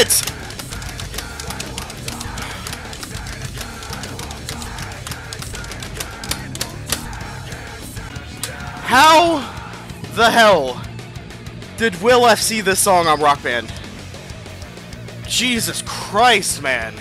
what? How the hell did Will F see this song on Rock Band? Jesus Christ, man.